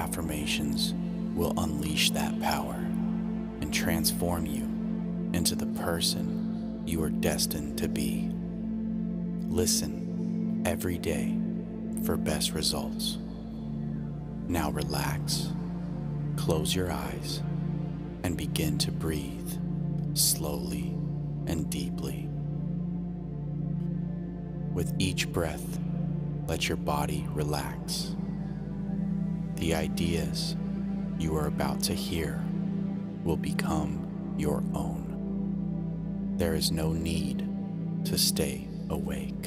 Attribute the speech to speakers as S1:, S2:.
S1: affirmations will unleash that power and transform you into the person you are destined to be. Listen every day for best results. Now relax, close your eyes, and begin to breathe slowly and deeply. With each breath, let your body relax. The ideas you are about to hear will become your own. There is no need to stay awake.